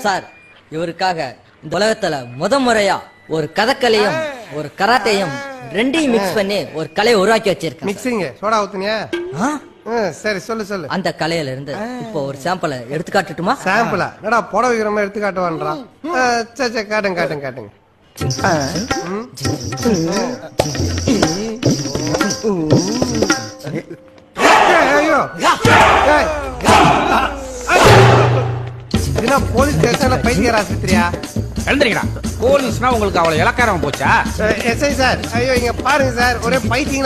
Sir இவருக்காக இந்த உலகத்துல முத முறையா ஒரு கதக்கலையும் ஒரு கராட்டையும் ரெண்டையும் மிக்ஸ் பண்ணி ஒரு கலையை உருவாக்கி வச்சிருக்கேன் சார். மிக்சிங் சோடா ஊத்துனியா? ஆ? ம், சரி சொல்லு சொல்லு. அந்த கலையில இருந்து இப்போ ஒரு சாம்பிளை எடுத்து காட்டுட்டுமா? சாம்பிளா என்னடா புடவை வைக்கிற மாதிரி எடுத்து காட்டுவான்றான் ஆ, சரி சரி காட்டுங்க காட்டுங்க காட்டுங்க. ஆ, ம். ஏய், ஐயோ. இதுனா போலீஸ் ஸ்டேஷன்ல பைத்தியர் ஆஸ்பத்திரியா? எழுந்திரிக்கடா போலீஸ்னா உங்களுக்கு அவ்வளவு இலக்காரம் போச்சா? SI sir. ஐயோ இங்க பாருங்க சார். ஒரே பைத்தியம்